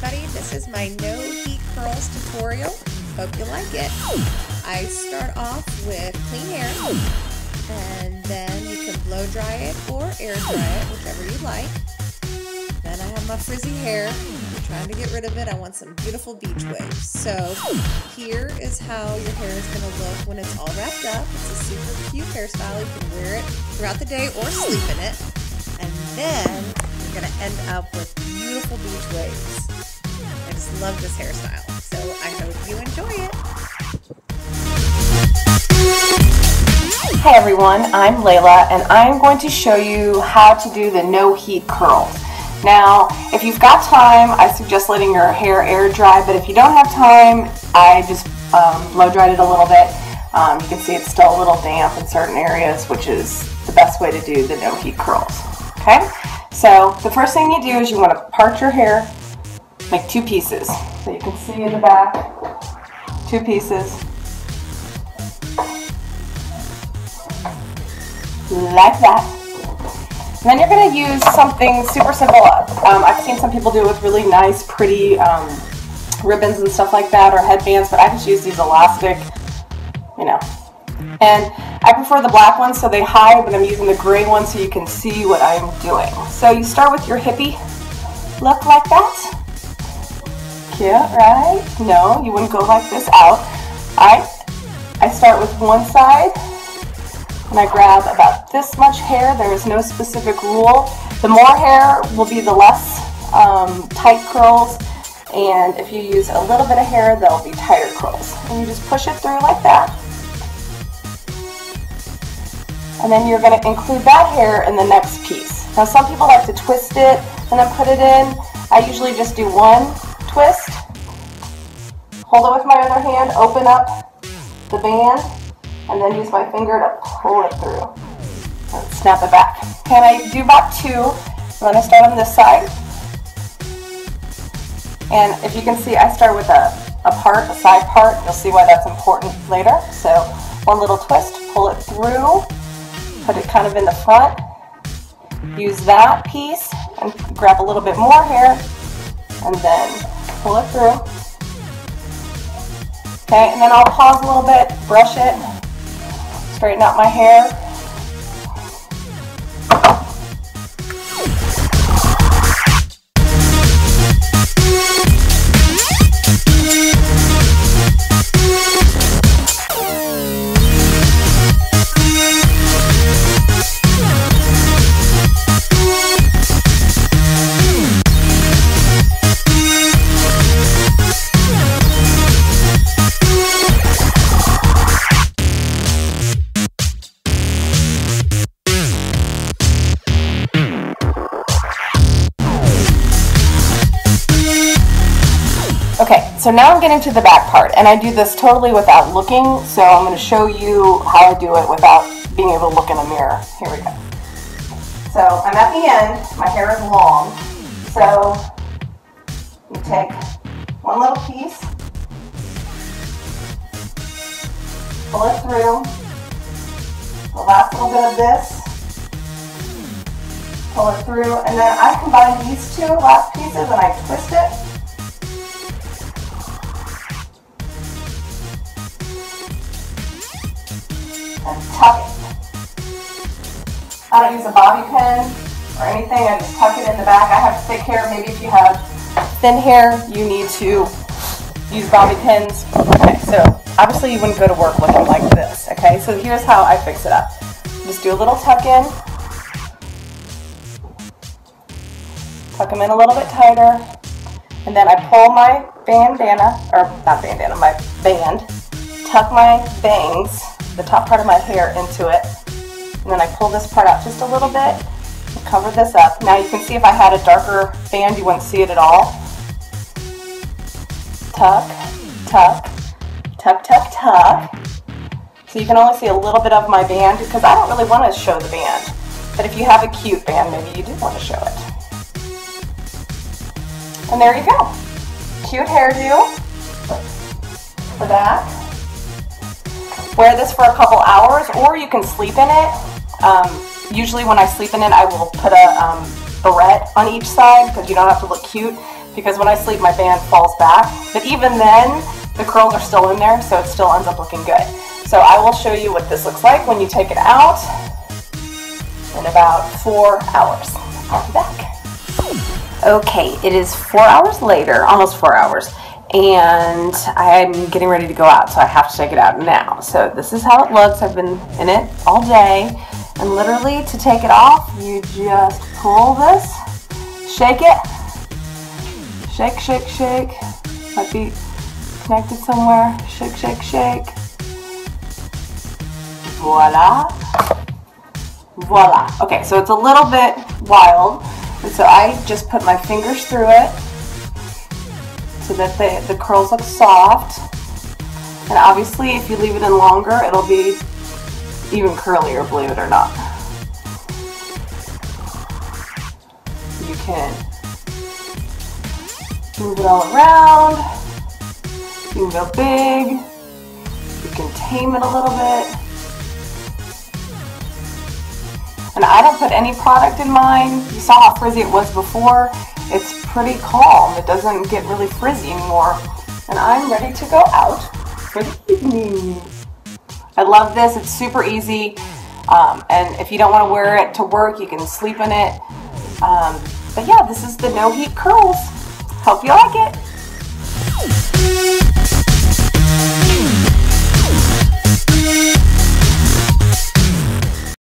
everybody. This is my no heat curls tutorial. Hope you like it. I start off with clean hair and then you can blow dry it or air dry it, whichever you like. Then I have my frizzy hair. I'm trying to get rid of it. I want some beautiful beach waves. So here is how your hair is going to look when it's all wrapped up. It's a super cute hairstyle. You can wear it throughout the day or sleep in it. And then you're going to end up with beautiful beach waves. Love this hairstyle. So I hope you enjoy it. Hey everyone, I'm Layla and I'm going to show you how to do the no heat curls. Now, if you've got time, I suggest letting your hair air dry, but if you don't have time, I just um, blow dried it a little bit. Um, you can see it's still a little damp in certain areas, which is the best way to do the no heat curls. Okay, so the first thing you do is you want to part your hair, make two pieces. So you can see in the back, two pieces. Like that. And then you're going to use something super simple. Um, I've seen some people do it with really nice, pretty um, ribbons and stuff like that, or headbands, but I just use these elastic, you know. And I prefer the black ones so they hide, but I'm using the gray one so you can see what I'm doing. So you start with your hippie look like that. Cute, right? No, you wouldn't go like this out. I, I start with one side and I grab about this much hair. There is no specific rule. The more hair will be the less um, tight curls, and if you use a little bit of hair, there'll be tighter curls. And you just push it through like that. And then you're going to include that hair in the next piece. Now some people like to twist it and then put it in. I usually just do one twist, hold it with my other hand, open up the band, and then use my finger to pull it through and snap it back. Can I do about two? I'm to start on this side. And if you can see, I start with a, a part, a side part. You'll see why that's important later. So one little twist, pull it through, put it kind of in the front. Use that piece and grab a little bit more hair and then pull it through. Okay, and then I'll pause a little bit, brush it, straighten out my hair. Okay, so now I'm getting to the back part, and I do this totally without looking, so I'm going to show you how I do it without being able to look in a mirror. Here we go. So I'm at the end, my hair is long, so you take one little piece, pull it through, the last little bit of this, pull it through, and then I combine these two last pieces and I twist it and tuck it. I don't use a bobby pin or anything, I just tuck it in the back. I have thick hair, maybe if you have thin hair, you need to use bobby pins. Okay, so obviously you wouldn't go to work looking like this, okay? So here's how I fix it up. Just do a little tuck in, tuck them in a little bit tighter, and then I pull my bandana, or not bandana, my band, tuck my bangs the top part of my hair into it. And then I pull this part out just a little bit and cover this up. Now you can see if I had a darker band, you wouldn't see it at all. Tuck, tuck, tuck, tuck, tuck. So you can only see a little bit of my band because I don't really want to show the band. But if you have a cute band, maybe you do want to show it. And there you go. Cute hairdo for that. Wear this for a couple hours or you can sleep in it. Um, usually when I sleep in it, I will put a um, barrette on each side because you don't have to look cute. because when I sleep my band falls back. But even then, the curls are still in there, so it still ends up looking good. So I will show you what this looks like when you take it out in about four hours. I'll be back. Okay, it is four hours later, almost four hours, and I'm getting ready to go out, so I have to take it out now. So this is how it looks. I've been in it all day, and literally to take it off, you just pull this, shake it, shake, shake, shake. Might be connected somewhere. Shake, shake, shake. Voila. Voila. Okay, so it's a little bit wild. And so I just put my fingers through it so that the, the curls look soft. And obviously if you leave it in longer, it'll be even curlier, believe it or not. You can move it all around. You can go big. You can tame it a little bit. And I don't put any product in mine. You saw how frizzy it was before. It's pretty calm. It doesn't get really frizzy anymore. And I'm ready to go out for the evening. I love this. It's super easy. Um, and if you don't want to wear it to work, you can sleep in it. Um, but yeah, this is the No Heat Curls. Hope you like it.